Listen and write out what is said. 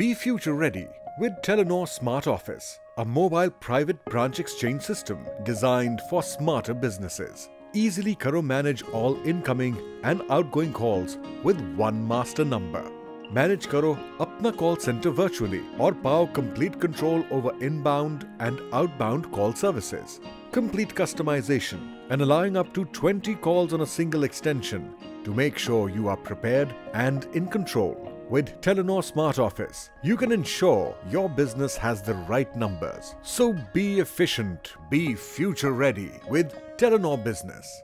Be future ready with Telenor Smart Office, a mobile private branch exchange system designed for smarter businesses. Easily Karo manage all incoming and outgoing calls with one master number. Manage Karo Apna call center virtually or power complete control over inbound and outbound call services. Complete customization and allowing up to 20 calls on a single extension to make sure you are prepared and in control. With Telenor Smart Office, you can ensure your business has the right numbers. So be efficient, be future ready with Telenor Business.